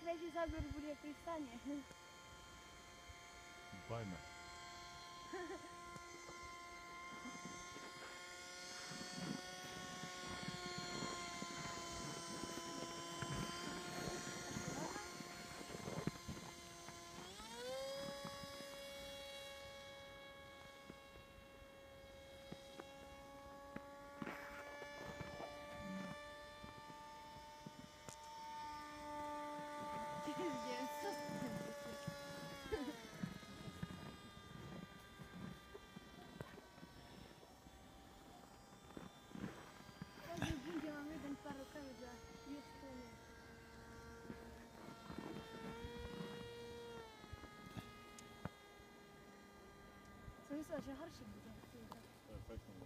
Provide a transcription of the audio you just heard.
Każdy zabiór bude pristanie. Fajne. Neyse aşağı her şey. Perfect.